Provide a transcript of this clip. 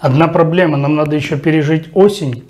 Одна проблема, нам надо еще пережить осень